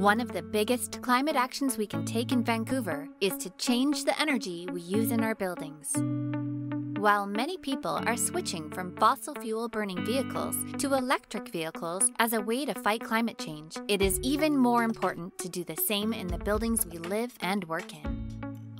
One of the biggest climate actions we can take in Vancouver is to change the energy we use in our buildings. While many people are switching from fossil fuel burning vehicles to electric vehicles as a way to fight climate change, it is even more important to do the same in the buildings we live and work in.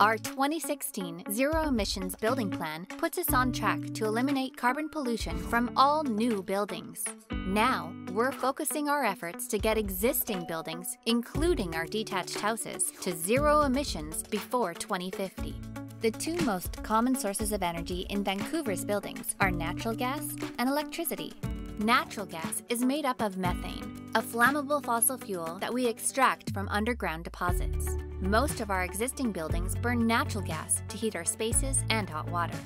Our 2016 Zero Emissions Building Plan puts us on track to eliminate carbon pollution from all new buildings. Now, we're focusing our efforts to get existing buildings, including our detached houses, to zero emissions before 2050. The two most common sources of energy in Vancouver's buildings are natural gas and electricity. Natural gas is made up of methane, a flammable fossil fuel that we extract from underground deposits. Most of our existing buildings burn natural gas to heat our spaces and hot water.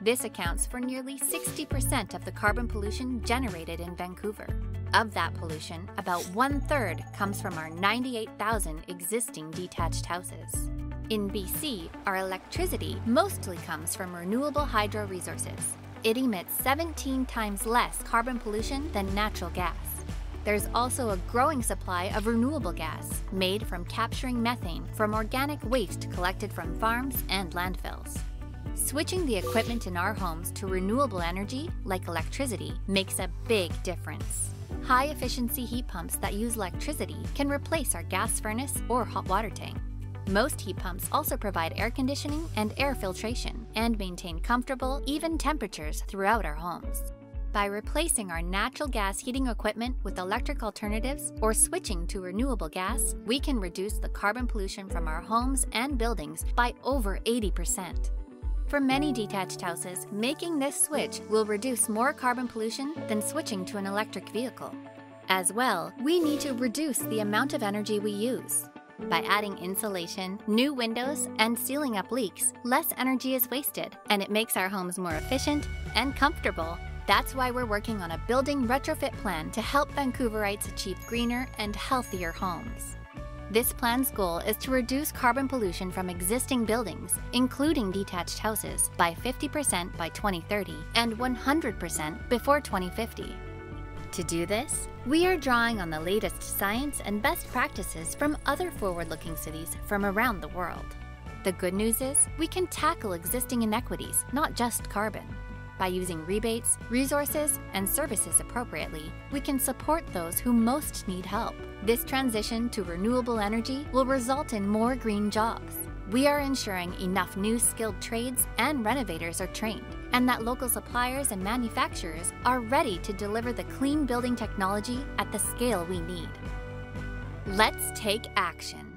This accounts for nearly 60% of the carbon pollution generated in Vancouver. Of that pollution, about one third comes from our 98,000 existing detached houses. In BC, our electricity mostly comes from renewable hydro resources. It emits 17 times less carbon pollution than natural gas. There's also a growing supply of renewable gas, made from capturing methane from organic waste collected from farms and landfills. Switching the equipment in our homes to renewable energy, like electricity, makes a big difference. High efficiency heat pumps that use electricity can replace our gas furnace or hot water tank. Most heat pumps also provide air conditioning and air filtration and maintain comfortable, even temperatures throughout our homes. By replacing our natural gas heating equipment with electric alternatives or switching to renewable gas, we can reduce the carbon pollution from our homes and buildings by over 80%. For many detached houses, making this switch will reduce more carbon pollution than switching to an electric vehicle. As well, we need to reduce the amount of energy we use. By adding insulation, new windows, and sealing up leaks, less energy is wasted, and it makes our homes more efficient and comfortable. That's why we're working on a building retrofit plan to help Vancouverites achieve greener and healthier homes. This plan's goal is to reduce carbon pollution from existing buildings, including detached houses, by 50% by 2030 and 100% before 2050. To do this, we are drawing on the latest science and best practices from other forward looking cities from around the world. The good news is, we can tackle existing inequities, not just carbon. By using rebates, resources, and services appropriately, we can support those who most need help. This transition to renewable energy will result in more green jobs. We are ensuring enough new skilled trades and renovators are trained, and that local suppliers and manufacturers are ready to deliver the clean building technology at the scale we need. Let's take action.